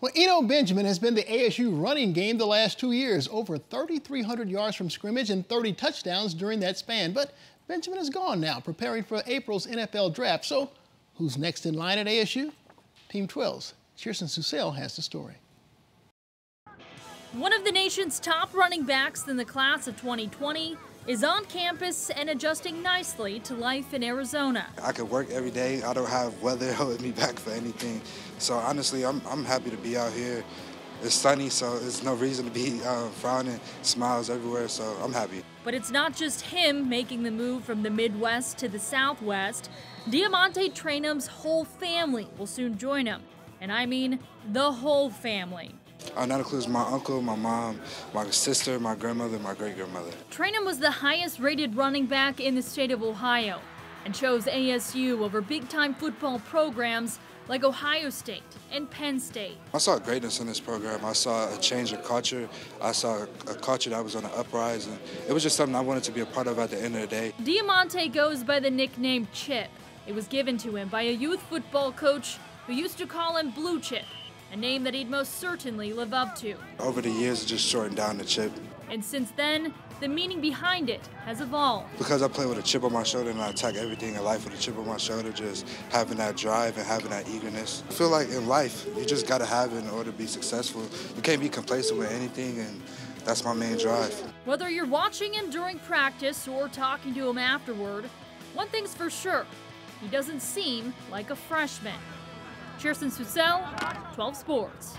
Well, Eno Benjamin has been the ASU running game the last two years, over 3,300 yards from scrimmage and 30 touchdowns during that span. But Benjamin is gone now, preparing for April's NFL draft. So, who's next in line at ASU? Team 12's Kirsten Susel has the story. One of the nation's top running backs in the class of 2020 is on campus and adjusting nicely to life in Arizona. I could work every day. I don't have weather holding me back for anything. So honestly, I'm, I'm happy to be out here. It's sunny, so there's no reason to be uh, frowning, smiles everywhere, so I'm happy. But it's not just him making the move from the Midwest to the Southwest. DeaMonte Trayanum's whole family will soon join him. And I mean the whole family. Uh, that includes my uncle, my mom, my sister, my grandmother, my great grandmother. Trayanum was the highest rated running back in the state of Ohio and chose ASU over big time football programs like Ohio State and Penn State. I saw greatness in this program. I saw a change of culture. I saw a culture that was on the uprise, and it was just something I wanted to be a part of at the end of the day. DeaMonte goes by the nickname Chip. It was given to him by a youth football coach who used to call him Blue Chip a name that he'd most certainly live up to. Over the years, it just shortened down the chip. And since then, the meaning behind it has evolved. Because I play with a chip on my shoulder and I attack everything in life with a chip on my shoulder, just having that drive and having that eagerness. I feel like in life, you just got to have it in order to be successful. You can't be complacent with anything, and that's my main drive. Whether you're watching him during practice or talking to him afterward, one thing's for sure, he doesn't seem like a freshman. Kirsten Susel, 12 Sports.